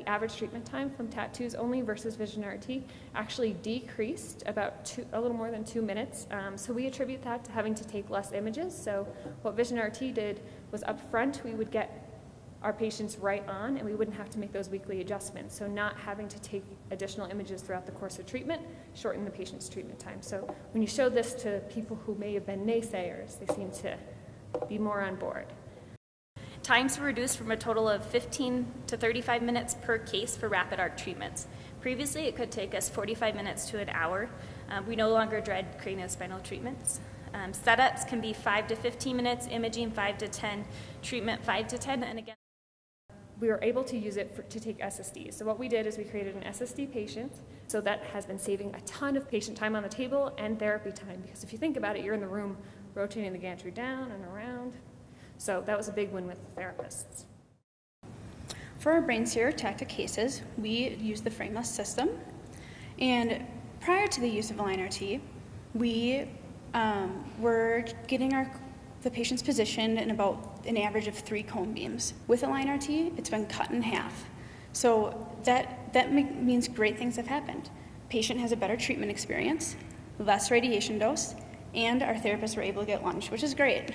the average treatment time from tattoos only versus Vision RT actually decreased about two, a little more than two minutes. Um, so we attribute that to having to take less images. So what Vision RT did was up front, we would get our patients right on and we wouldn't have to make those weekly adjustments. So not having to take additional images throughout the course of treatment shortened the patient's treatment time. So when you show this to people who may have been naysayers, they seem to be more on board. Times were reduced from a total of 15 to 35 minutes per case for RapidArc treatments. Previously, it could take us 45 minutes to an hour. Um, we no longer dread craniospinal treatments. Um, setups can be 5 to 15 minutes, imaging 5 to 10, treatment 5 to 10, and again, we were able to use it for, to take SSDs. So what we did is we created an SSD patient. So that has been saving a ton of patient time on the table and therapy time. Because if you think about it, you're in the room rotating the gantry down and around. So that was a big win with the therapists. For our brain stereotactic cases, we use the frameless system. And prior to the use of AlignRT, we um, were getting our the patient's positioned in about an average of three cone beams. With AlignRT, it's been cut in half. So that, that means great things have happened. Patient has a better treatment experience, less radiation dose, and our therapists were able to get lunch, which is great.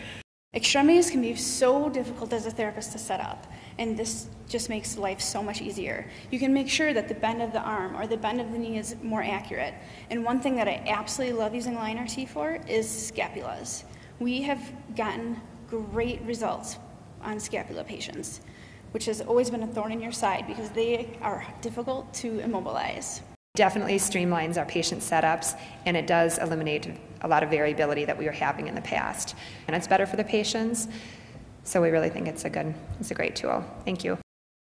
Extremities can be so difficult as a therapist to set up, and this just makes life so much easier. You can make sure that the bend of the arm or the bend of the knee is more accurate. And one thing that I absolutely love using AlignRT for is scapulas. We have gotten great results on scapula patients, which has always been a thorn in your side because they are difficult to immobilize. Definitely streamlines our patient setups and it does eliminate a lot of variability that we were having in the past. And it's better for the patients, so we really think it's a good, it's a great tool. Thank you.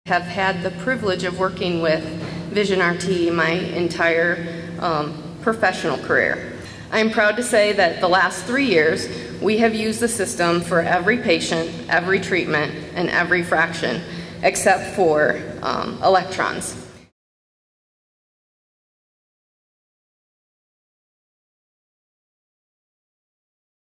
Have had the privilege of working with Vision RT my entire um, professional career. I am proud to say that the last three years we have used the system for every patient, every treatment, and every fraction, except for um, electrons.